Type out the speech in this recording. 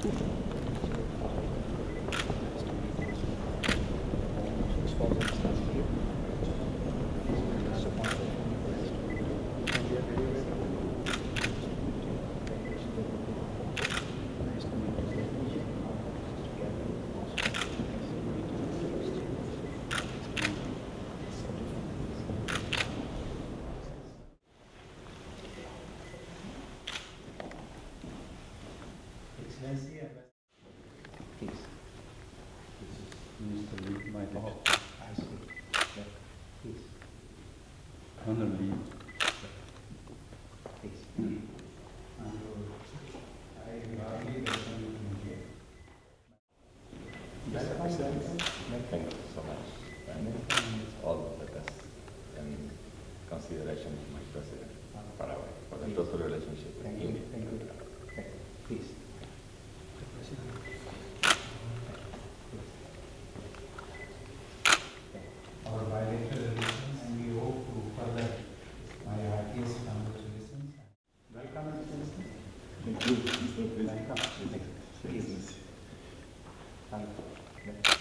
Thank you. Please. My Oh. I see. Please. Please. And I. Thank you so much. And all the best consideration of my president, Paraguay, relationship with India. thank you. Thank you. Please. Our bilateral relations and we hope to further my heartiest congratulations. Welcome, Excellency. Thank you. Welcome. Please. Thank you.